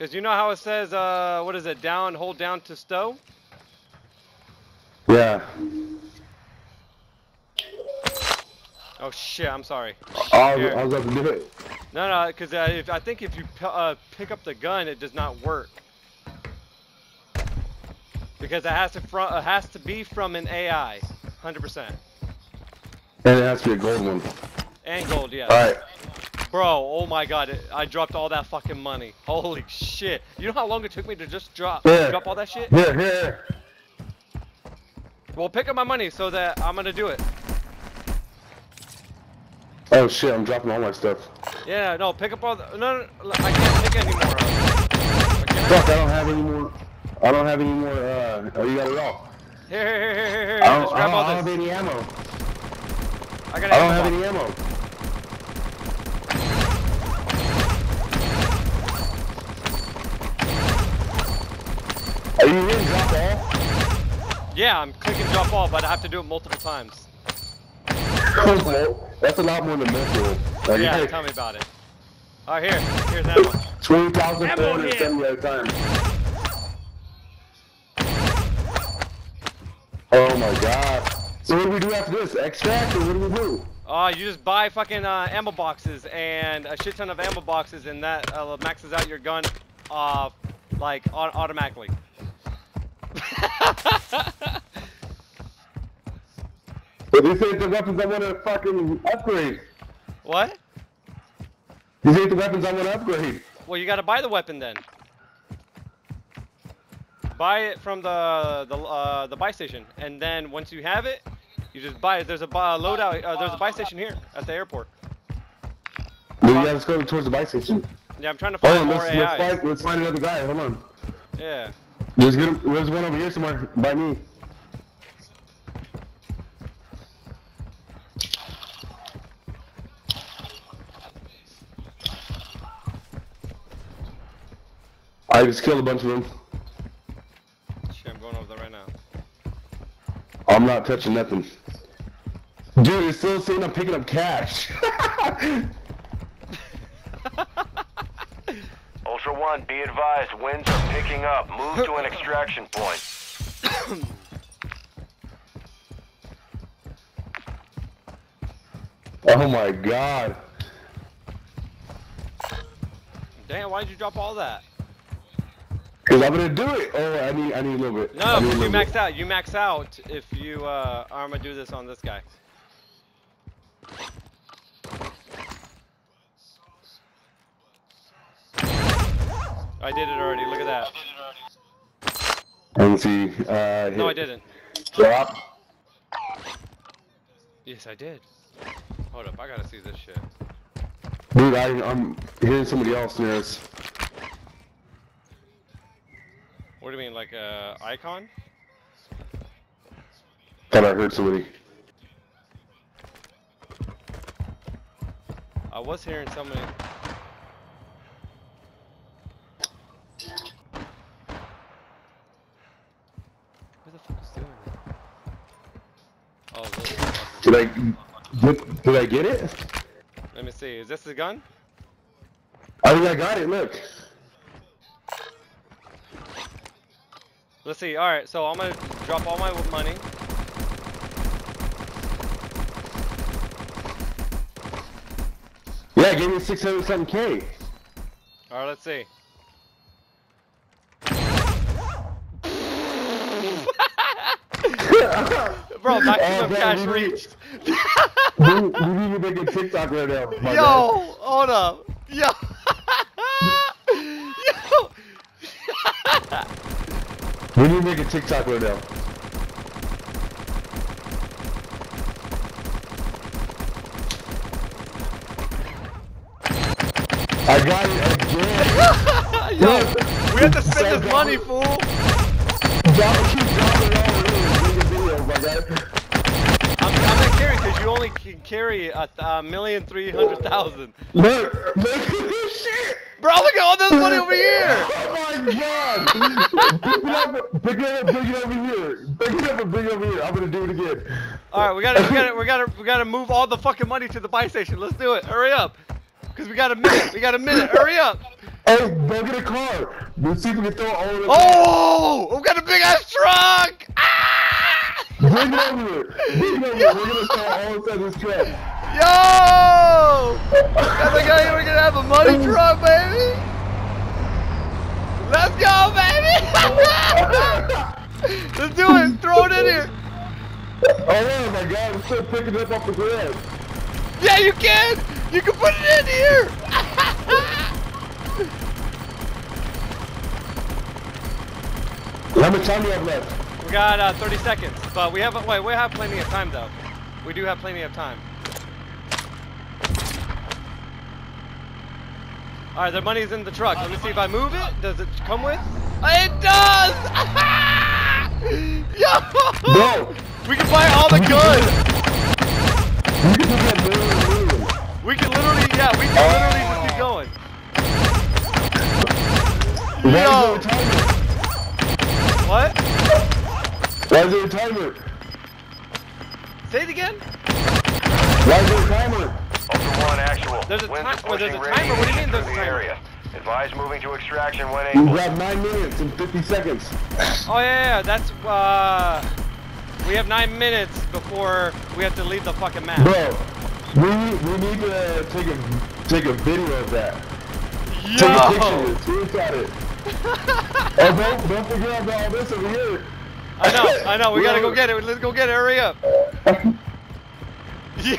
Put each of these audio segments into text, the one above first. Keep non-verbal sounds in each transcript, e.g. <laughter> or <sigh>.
Because you know how it says, uh, what is it, down, hold down to stow? Yeah. Oh shit, I'm sorry. I was, I was about to do it. No, no, because uh, if, I think if you p- uh, pick up the gun, it does not work. Because it has to fro- it has to be from an AI, 100%. And it has to be a gold one. And gold, yeah. Alright. Bro, oh my god, I dropped all that fucking money. Holy shit. You know how long it took me to just drop Yeah. drop all that shit? Yeah, here. Well, pick up my money so that I'm gonna do it. Oh shit, I'm dropping all my stuff. Yeah, no, pick up all the. No, no, I can't pick anymore. I? Fuck, I don't have any more. I don't have any more, uh, oh, you got it all. Here, here, here, here, here. I don't, Just I don't, I don't have any ammo. I got I don't have any ammo. You in drop all? Yeah, I'm clicking drop all, but I have to do it multiple times. That's a lot more than missile. Like, Yeah, hey, tell me about it. Alright, here. Here's ammo. 20,470 at a time. Oh my god. So what do we do after this? Extract or what do we do? Uh, you just buy fucking uh, ammo boxes and a shit ton of ammo boxes, and that uh, maxes out your gun, uh, like automatically. <laughs> But these ain't the weapons I want to fucking upgrade. what? These ain't the weapons I want to upgrade. Well, you gotta buy the weapon then. Buy it from the the uh, the buy station, and then once you have it, you just buy it. There's a buy, loadout. Uh, there's a buy station here at the airport. Dude, yeah, let's go towards the buy station. Yeah, I'm trying to find on, more let's, let's, find, let's find another guy. Hold on. Yeah. There's, good, there's one over here somewhere by me. I just killed a bunch of them. Shit, I'm going over there right now. I'm not touching nothing. Dude, it's still saying I'm picking up cash. <laughs> Ultra One, be advised, winds are picking up. Move to an extraction point. <coughs> oh my god. Damn, why'd you drop all that? Cause I'm gonna do it. Oh, I need, I need a little bit. No, I need a you max bit. out. You max out if you uh, I'm gonna do this on this guy. I did it already. Look at that. Let me see. Uh, No, I didn't. Drop. Yes, I did. Hold up, I gotta see this shit. Dude, I, I'm hearing somebody else near us. What do you mean, like a icon? Thought I heard somebody. I was hearing somebody. Who the fuck is doing that? Oh, those motherfuckers. Did I did, did I get it? Let me see. Is this the gun? I think I got it. Look. Let's see. All right, so I'm gonna drop all my money. Yeah, it gave me 600 something K. All right, let's see. <laughs> <laughs> Bro, maximum cash we need- reached. <laughs> we, we need to make a TikTok right now. Yo, hold up. Yo. <laughs> Yo. We need to make a TikTok right now. I got it again. <laughs> Yo, we have to spend this money, fool. Drop, keep dropping it all in the video, my guy. I'm, I'm not carrying because you only can carry a, a million three hundred thousand. Look, look at this shit. Bro, look at all this money over here. <laughs> Oh my god! pick it up, pick it up, bring it over here. Pick it up and bring it over here. I'm gonna do it again. All right, we gotta, we gotta, we gotta, we gotta move all the fucking money to the buy station. Let's do it. Hurry up, because we got a minute. We got a minute. Hurry up. Hey, go get a car. Let's see if we can throw all of it. Oh! I've got a big ass truck! Ah! Bring it over here. Bring it over here. We're gonna throw all inside this truck. Yo! Guys, I got we're gonna have a money truck, baby! Let's go, baby! <laughs> Let's do it! Throw it in here! Oh my god, I'm still picking it up off the ground. Yeah, you can! You can put it in here! How much time do you have left? We got uh, 30 seconds, but we have wait, we have plenty of time though. We do have plenty of time. All right, the money's in the truck. Let me see if I move it. Does it come with? It does! <laughs> Yo! Bro, We can buy all the goods. you can put that million million. We can literally, yeah, we can literally just keep going. Yo. is there a timer? What? Why is there a timer? Say it again. Why is there a timer? Ultra One, actual. There's a ti- are well, there's a timer. What do you mean there's a the timer? area. Advise moving to extraction when You able. have 9 minutes and 50 seconds. Oh yeah, yeah, yeah, that's uh, we have nine minutes before we have to leave the fucking map. Bro, we, we need to take a, take a video of that. Take a picture of it, screenshot it. <laughs> oh, don't, don't forget about all this over here. I know, I know. We gotta go get it. Let's go get it. Hurry up. <laughs> Yo!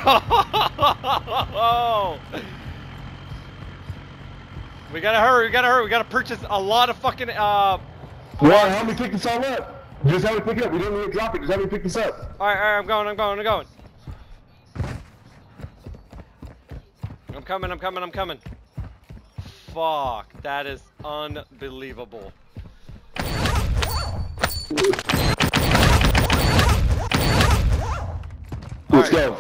We gotta hurry. We gotta hurry. We gotta purchase a lot of fucking uh. Well, help me pick this all up. Just help me pick it up. We don't need to drop it. Just help me pick this up. All right, all right. I'm going. I'm going. I'm going. I'm coming. I'm coming. I'm coming. Fuck. That is unbelievable. Let's Alright. Go.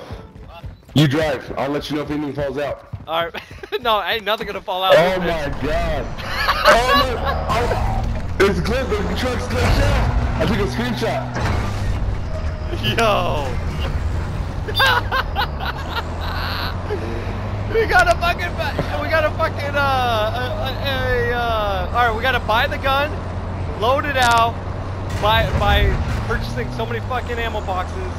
You drive. I'll let you know if anything falls out. All right. <laughs> no, ain't nothing gonna fall out. Oh my god. <laughs> oh no. Oh, it's a clip. The truck's glitched out. I took a screenshot. Yo! <laughs> we got a fucking, we got a fucking, uh, a, a, uh, all right, we gotta buy the gun, load it out, by by purchasing so many fucking ammo boxes,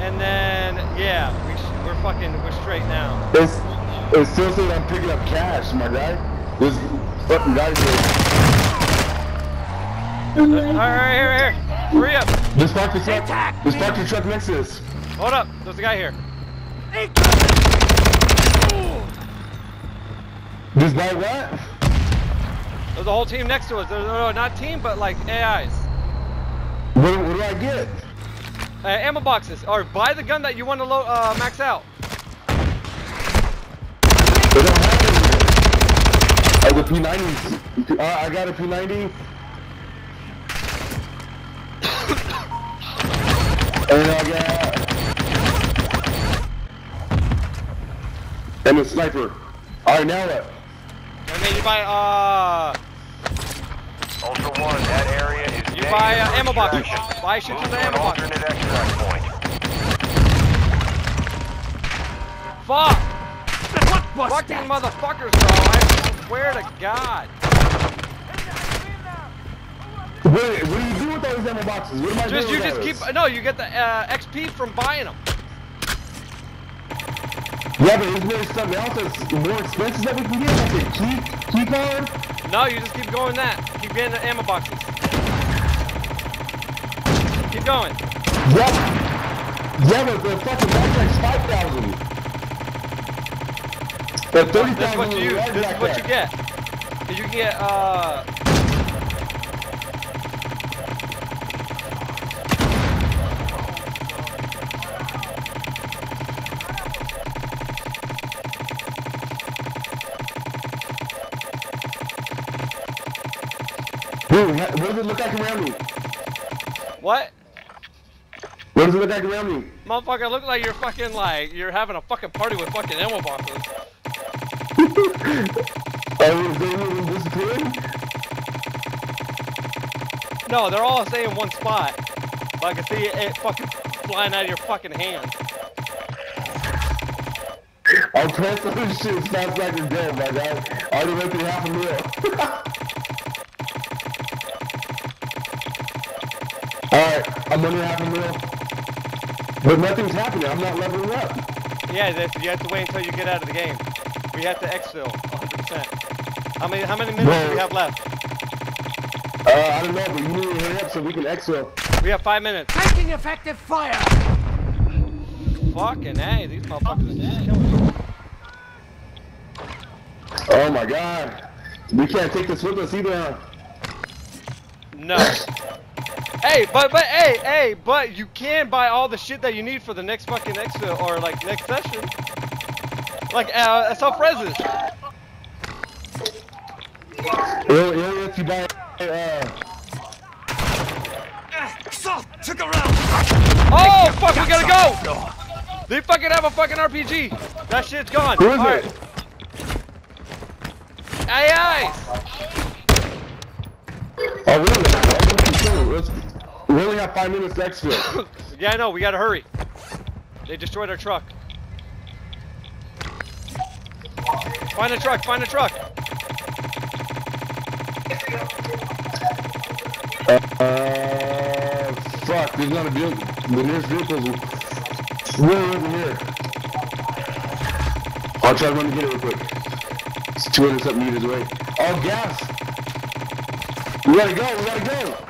and then yeah, we sh- we're fucking, we're straight now. It's, it's still saying I'm picking up cash, my guy. This fucking guy here. All right, here, here, hurry up! Just park the truck. Just park your truck next to this. Hold up, there's a guy here. This guy what? There's a whole team next to us. There's, no, not team, but like AIs. What, what do I get? Uh, ammo boxes, or buy the gun that you want to load, uh, max out. They don't have it here. The P90s. Uh, I got a P90. and I got... And a sniper. Alright, now what? And then you buy, uh, Ultra One, that area is You buy, uh, ammo boxes. Buy shit Move to the ammo box. alternate extract point. fuck! Fucking motherfuckers, bro. I swear to God. What, what do you do with those ammo boxes? What am I Just, doing you with just all keep, no, you get the, uh, XP from buying them. Yeah, but isn't there something else that's more expensive that we can get? Like a key, key card? No, you just keep going that. Keep getting the ammo boxes. Going. Yeah. Yeah, but the fucking backpack's 5,000. But 30,000 This is what is you, a red this is what you backpack. get. 'Cause You can get, uh, Dude, ha- what does it look like around me? what? What does it look around me? Motherfucker, look like you're fucking like, you're having a fucking party with fucking ammo boxes. Is they even disappearing? No, they're all staying in one spot. But I can see it, fucking flying out of your fucking hand. <laughs> I'm canceling this shit as fast as I can go, my guy. I already went through half a meal. <laughs> Alright, I'm under half a meal. But nothing's happening. I'm not leveling up. Yeah, you have to wait until you get out of the game. We have to exfil 100%. How many how many minutes do we have left? Uh, I don't know, but you need to hurry up so we can exfil. We have five minutes. Taking effective fire! Fucking hey, these motherfuckers are just killing me. Oh my god. We can't take this with us either. huh? No. Hey, but but hey, hey, but you can buy all the shit that you need for the next fucking exfil or like next session. Like uh self reses. It only, it only lets you buy, uh, Took a round! Oh fuck, we gotta go! They fucking have a fucking RPG. That shit's gone. Who is All it? right. Aye aye. Oh, really? We only have five minutes to exfil. <coughs> Yeah, I know. We gotta hurry. They destroyed our truck. Find a truck. Find a truck. Uh, fuck, there's not a vehicle. The nearest vehicle's way over here. I'll try to run to get it real quick. It's 200 something meters away. Oh, gas! We gotta go, we gotta go!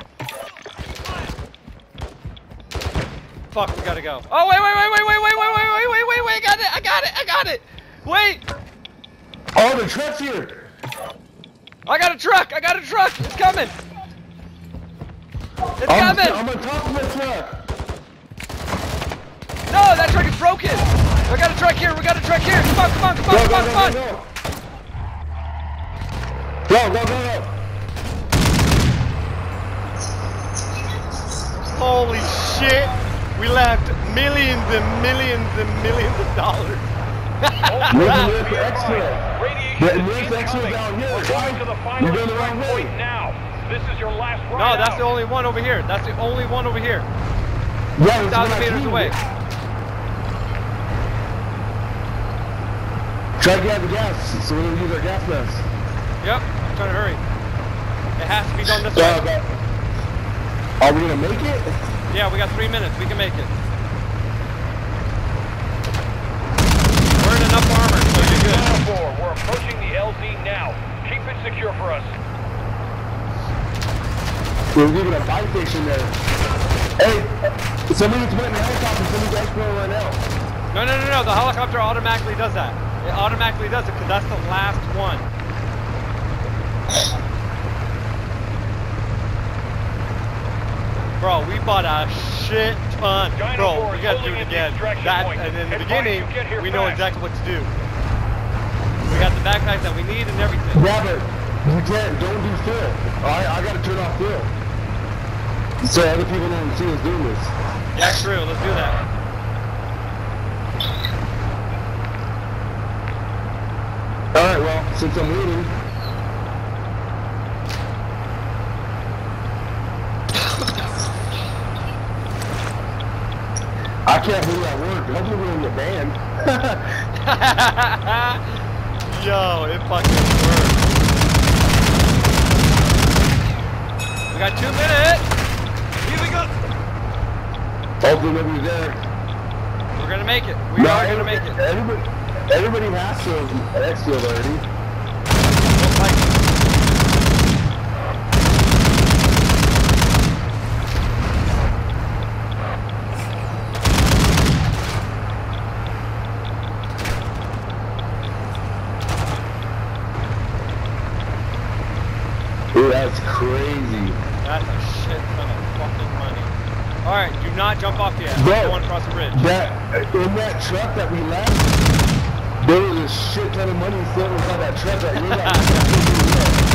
Fuck, we gotta go. Oh wait, wait, wait, wait, wait, wait, wait, wait, wait, wait, wait, wait! I got it! I got it! I got it! Wait! Oh, the truck's here! I got a truck! I got a truck! It's coming! It's I'm, coming! I'm on top of the truck! No, that truck is broken! We got a truck here! We got a truck here! Come on! Come on! Come on! go, Come on! go, Come on! go, go! Go, go, go, go! Holy shit! We left millions and millions and millions of dollars. Where's the nearest exfil? Radiation The is nearest exfil incoming. down here, We're going to the guys! final the wrong extract point now. This is your last ride No, that's out. the only one over here. That's the only one over here. Yeah, Thousand meters away. Try to get the gas, so we don't use our gas mask. Yep, I'm trying to hurry. It has to be done this Uh, way. Are we gonna make it? Yeah, we got three minutes. We can make it. We're in enough armor, so you're good. 4, we're approaching the LZ now. Keep it secure for us. We're leaving a buy station there. Hey, somebody's waiting in a helicopter, somebody's exploring right now. No, no, no, no. The helicopter automatically does that. It automatically does it because that's the last one. Bro, we bought a shit ton. Dino Bro, we gotta do it again. That, point. and in the Advise beginning, you get here we know exactly what to do. We got the backpack that we need and everything. Yeah, but you can't, don't do fill. I, I gotta turn off fill. So other people don't see us doing this. Yeah, true. Let's do that. Alright, well, since I'm waiting. I can't believe I worked. Hopefully we don't get banned. Yo, it fucking worked. We got two minutes. Here we go. Hopefully nobody's there. We're gonna make it. We No, are gonna make it. Everybody, everybody has to an X-Field already. Don't like it. Dude, that's crazy. That's a shit ton of fucking money. Alright, do not jump off yet. Bro. I'm going across the bridge. That in that truck that we left, there was a shit ton of money sitting inside that truck that you're like, <laughs>